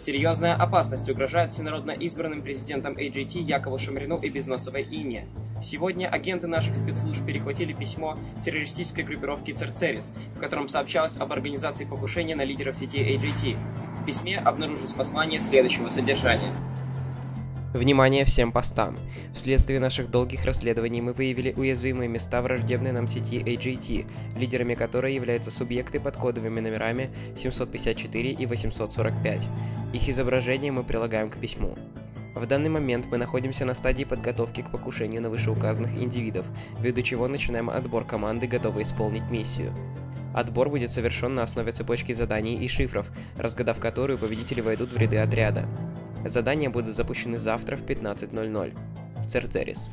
Серьезная опасность угрожает всенародно избранным президентом AGT Якову Шамрину и Безносовой Ине. Сегодня агенты наших спецслужб перехватили письмо террористической группировки Церцерис, в котором сообщалось об организации покушения на лидеров сети AGT. В письме обнаружилось послание следующего содержания. Внимание всем постам! Вследствие наших долгих расследований мы выявили уязвимые места враждебной нам сети AGT, лидерами которой являются субъекты под кодовыми номерами 754 и 845. Их изображение мы прилагаем к письму. В данный момент мы находимся на стадии подготовки к покушению на вышеуказанных индивидов, ввиду чего начинаем отбор команды, готовой исполнить миссию. Отбор будет совершен на основе цепочки заданий и шифров, разгадав которую победители войдут в ряды отряда. Задания будут запущены завтра в 15.00. Церцерис.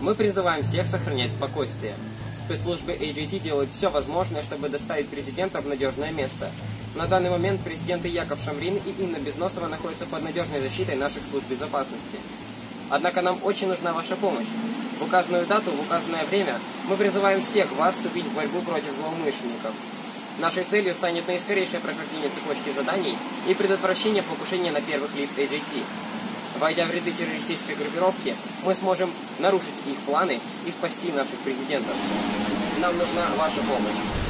Мы призываем всех сохранять спокойствие. Спецслужбы AGT делают все возможное, чтобы доставить президента в надежное место. На данный момент президенты Яков Шамрин и Инна Безносова находятся под надежной защитой наших служб безопасности. Однако нам очень нужна ваша помощь. В указанную дату, в указанное время мы призываем всех вас вступить в борьбу против злоумышленников. Нашей целью станет наискорейшее прохождение цепочки заданий и предотвращение покушения на первых лиц AGT. Войдя в ряды террористической группировки, мы сможем нарушить их планы и спасти наших президентов. Нам нужна ваша помощь.